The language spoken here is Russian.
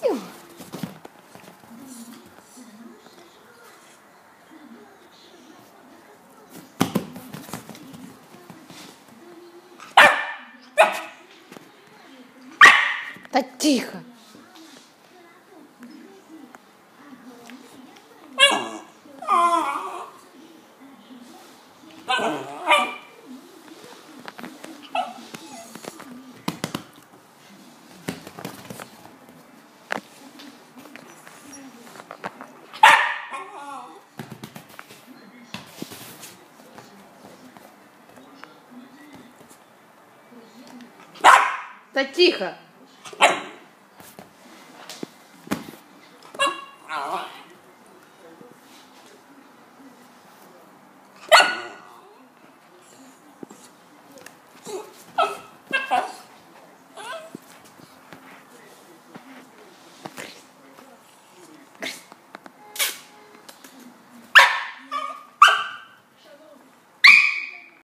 Все. Да тихо. Oh. Да тихо!